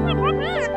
你不配